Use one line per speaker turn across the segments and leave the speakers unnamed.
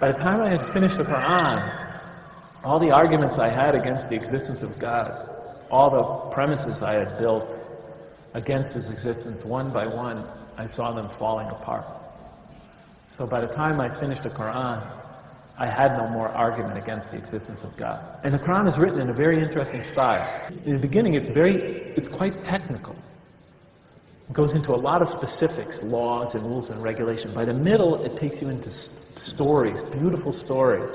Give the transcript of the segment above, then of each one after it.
By the time I had finished the Quran, all the arguments I had against the existence of God, all the premises I had built against his existence, one by one, I saw them falling apart. So by the time I finished the Quran, I had no more argument against the existence of God. And the Quran is written in a very interesting style. In the beginning, it's very, it's quite technical. It goes into a lot of specifics, laws and rules and regulation. By the middle, it takes you into stories, beautiful stories,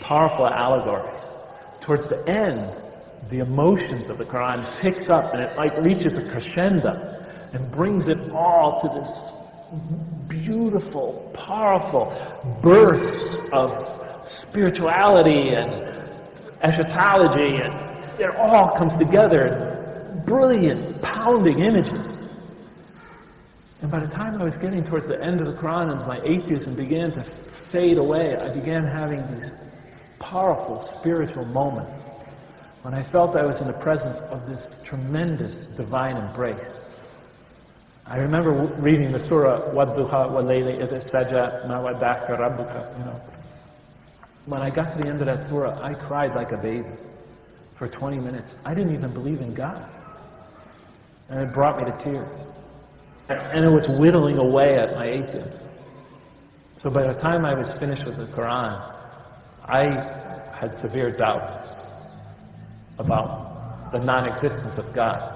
powerful allegories. Towards the end, the emotions of the Quran picks up and it like reaches a crescendo and brings it all to this beautiful, powerful bursts of spirituality and eschatology and it all comes together in brilliant, pounding images. And by the time I was getting towards the end of the Quran and my atheism began to fade away, I began having these powerful spiritual moments when I felt I was in the presence of this tremendous divine embrace. I remember reading the surah, وَالضُّحَى وَاللَّيْلِ إِذَا سَجَى مَا وَدَّعْكَ رَبُّكَ, you know. When I got to the end of that surah, I cried like a baby for 20 minutes. I didn't even believe in God. And it brought me to tears. And it was whittling away at my atheism. So by the time I was finished with the Quran, I had severe doubts about the non-existence of God.